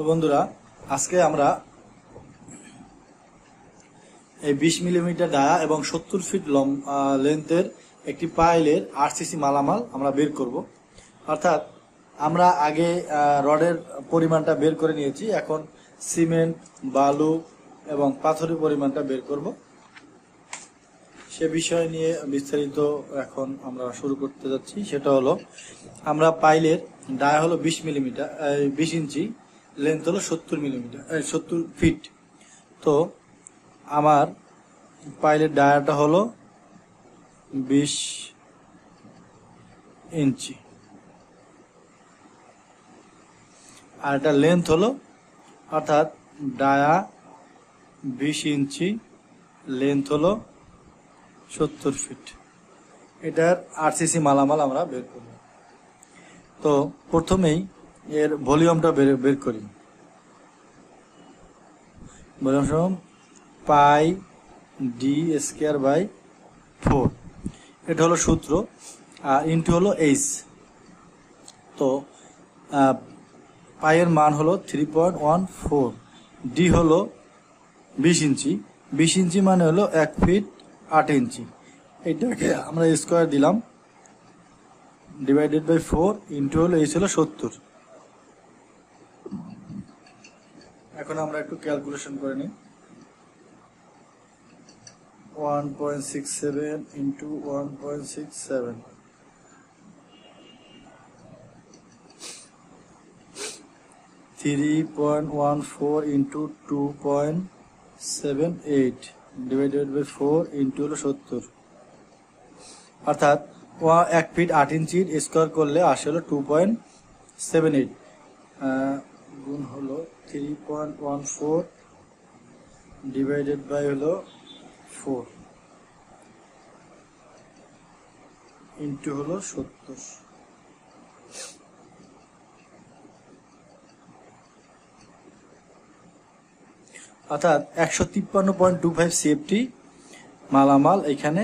তো বন্ধুরা, আজকে আমরা এই বিশ মিলিমিটার ডায়া এবং সত্তর ফিট লম লেন্থের একটি পাইলের আরসিসি মালামাল আমরা বের করব। অর্থাৎ আমরা আগে রডের পরিমাণটা বের করে নিয়েছি, এখন সিমেন্ট, বালু এবং পাথরের পরিমাণটা বের করব। সে বিষয় নিয়ে বিস্তারিত এখন আমরা শুরু করতে যাচ্ছি। সেটা হলো, আমরা পাইলের ডায়া হলো বিশ মিলিমিটার বিশ ইঞ্চি। লেন্থ হলো সত্তর মিলিমিটার সত্তর ফিট। তো আমার পাইলের ডায়াটা হলো বিশ ইঞ্চি। আর এটা লেন্থ হলো, অর্থাৎ ডায়া বিশ ইঞ্চি, লেন্থ হলো সত্তর ফিট। এটার আরসিসি মালামাল আমরা বের করব। তো প্রথমেই এর ভলিউমটা বের বের করি। ভলিউম সমান pi D square by four এটা হলো সূত্র আর ইনটু হলো এইচ তো আহ, পাইয়ের মান হলো three point one four D হলো বিশ ইঞ্চি। বিশ ইঞ্চি মানে হলো এক ফিট আট ইঞ্চি। এটাকে আমরা স্কোয়ার দিলাম। ডিভাইডেড বাই ফোর ইন্টু হলো এই ছিল সত্তর। এখন আমরা একটু ক্যালকুলেশন করে নিই। One point six seven into one point six seven three point one four into two point seven eight divided by four into হলো সত্তর। অর্থাৎ এক ফিট আট ইঞ্চির স্কোয়ার করলে আসে হলো টু পয়েন্ট সেভেন এইট গুণ হলো three point one four divided by হলো ফোর ইন্টু হলো সত্তর। অর্থাৎ একশো তিপ্পান্ন পয়েন্ট টু ফাইভ সিএফটি মালামাল এখানে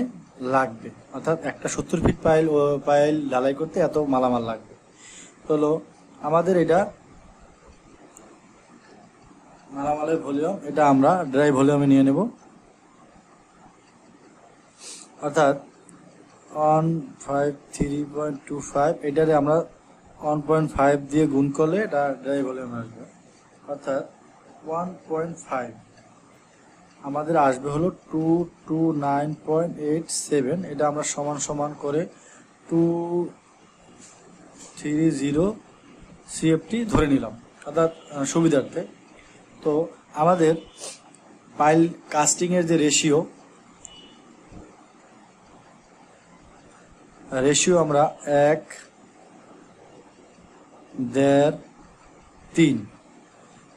লাগবে। অর্থাৎ একটা সত্তর ফিট পাইল পাইল ঢালাই করতে এত মালামাল লাগবে। হলো, আমাদের এটা মালামালের ভলিউম, এটা আমরা ড্রাই ভলিউমে নিয়ে নেব। অর্থাৎ one five three point two five এটারে আমরা ওয়ান পয়েন্ট ফাইভ দিয়ে গুণ করলে এটা ড্রাই ভলিউম আসবে। অর্থাৎ ওয়ান পয়েন্ট ফাইভ আমাদের আসবে হলো two two nine point eight seven এটা আমরা সমান সমান করে টু থ্রি জিরো সিএফটি ধরে নিলাম। অর্থাৎ সুবিধার্থে। তো আমাদের পাইল কাস্টিংয়ের যে রেশিও রেশিও আমরা এক, দেড়, তিন।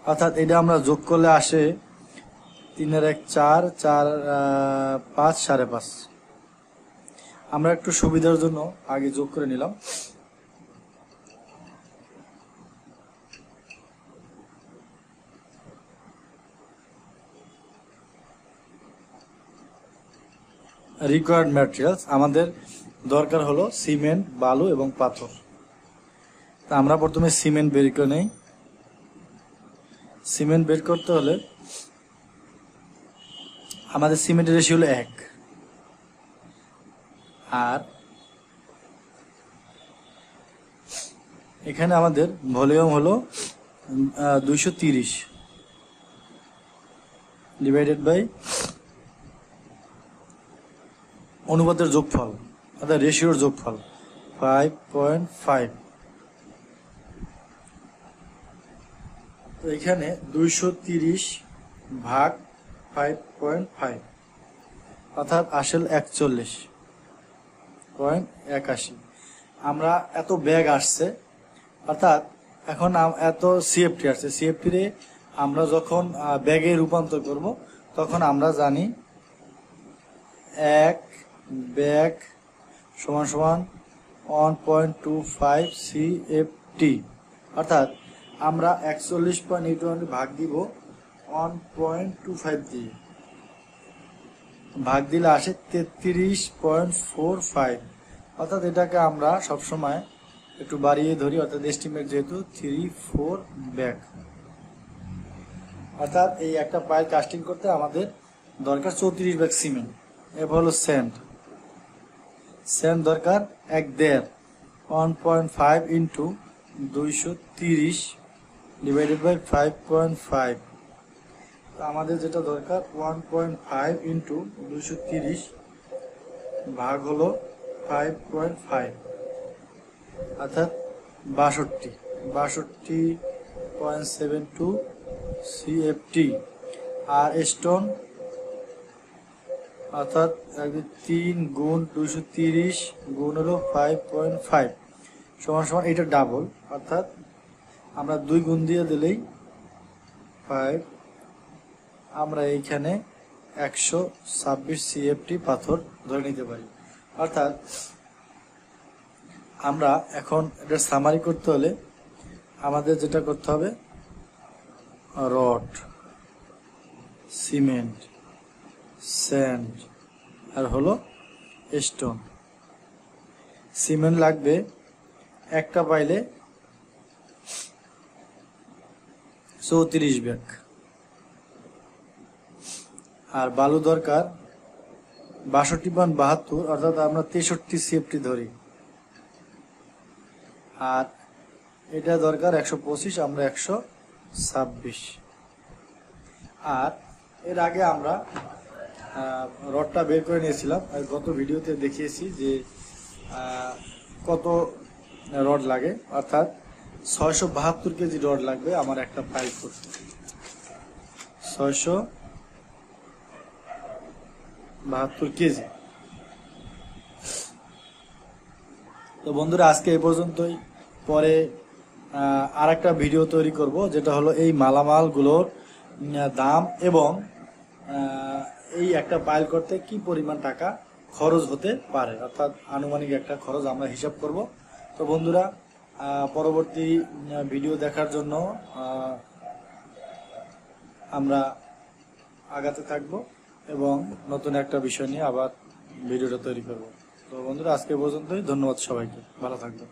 অর্থাৎ এটা আমরা যোগ করলে আসে তিনের এক চার চার পাঁচ, সাড়ে পাঁচ। আমরা একটু সুবিধার জন্য আগে যোগ করে নিলাম। রিকোয়ার্ড ম্যাটেরিয়ালস আমাদের দরকার হলো সিমেন্ট, বালু এবং পাথর। তা আমরা প্রথমে সিমেন্ট বের করে নেই। সিমেন্ট বের করতে হলে আমাদের সিমেন্টের রেশিও হলো এক। আর এখানে আমাদের ভলিউম হলো দুইশো তিরিশ। ডিভাইডেড বাই অনুপাতের যোগফল, অর্থাৎ রেশিওর যোগফল ফাইভ পয়েন্ট ফাইভ তো এখানে দুইশো তিরিশ ভাগ ফাইভ পয়েন্ট ফাইভ অর্থাৎ আসল একচল্লিশ পয়েন্ট একাশি। আমরা এত ব্যাগ আসছে, অর্থাৎ এখন এত সিএফটি আসছে। সিএফটি রে আমরা যখন ব্যাগে রূপান্তর করব, তখন আমরা জানি এক ব্যাগ সমান সমান one point two five C F T অর্থাৎ আমরা একচল্লিশ পয়েন্ট এইট ভাগ দিব ওয়ান পয়েন্ট টু ফাইভ দিয়ে। ভাগ দিলে আসে তেত্রিশ পয়েন্ট ফোর ফাইভ অর্থাৎ এটাকে আমরা সবসময় একটু বাড়িয়ে ধরি, অর্থাৎ এস্টিমেট যেহেতু থ্রি ফোর ব্যাগ। অর্থাৎ এই একটা পাইল কাস্টিং করতে আমাদের দরকার চৌত্রিশ ব্যাগ সিমেন্ট এরপর হলো স্যান্ড স্যান্ড দরকার, এক দেড়। ওয়ান পয়েন্ট ফাইভ ইন্টু দুইশো তিরিশ divided by five point five আমাদের যেটা দরকার ওয়ান পয়েন্ট ফাইভ ইন্টু দুইশো তিরিশ ভাগ হলো ফাইভ পয়েন্ট ফাইভ অর্থাৎ বাষট্টি। বাষট্টি পয়েন্ট সেভেন টু সিএফটি আর স্টোন অর্থাৎ তিন গুণ দুইশো তিরিশ গুণ হলো ফাইভ পয়েন্ট ফাইভ সমান সমান এটা ডাবল অর্থাৎ আমরা দুই গুণ দিয়ে দিলেই ফাইভ আমরা এইখানে একশো ছাব্বিশ সিএফটি পাথর ধরে নিতে পারি। অর্থাৎ আমরা এখন এটা সামারি করতে হলে আমাদের যেটা করতে হবে রড সিমেন্ট স্যান্ড, আর হলো স্টোন। সিমেন্ট লাগবে একটা পাইলে চৌত্রিশ ব্যাগ। আর বালু দরকার বাষট্টি পান বাহাত্তর, অর্থাৎ আমরা তেষট্টি সিএফটি ধরি। আর এটা দরকার একশো পঁচিশ, আমরা একশো ছাব্বিশ। আর এর আগে আমরা রডটা বের করে নিয়েছিলাম আর গত ভিডিওতে দেখিয়েছি যে কত রড লাগে। অর্থাৎ ছয়শো বাহাত্তর কেজি রড লাগবে আমার একটা পাইপ করতে ছয়শো বাহাত্তর কেজি। তো বন্ধুরা, আজকে এই পর্যন্তই। পরে আর একটা ভিডিও তৈরি করব, যেটা হলো এই মালামালগুলোর দাম এবং এই একটা পাইল করতে কি পরিমাণ টাকা খরচ হতে পারে? অর্থাৎ আনুমানিক একটা খরচ আমরা হিসাব করব। তো বন্ধুরা পরবর্তী ভিডিও দেখার জন্য আমরা আগাতে থাকব এবং নতুন একটা বিষয় নিয়ে আবার ভিডিওটা তৈরি করব। তো বন্ধুরা, আজকে পর্যন্তই। ধন্যবাদ সবাইকে। ভালো থাকবেন।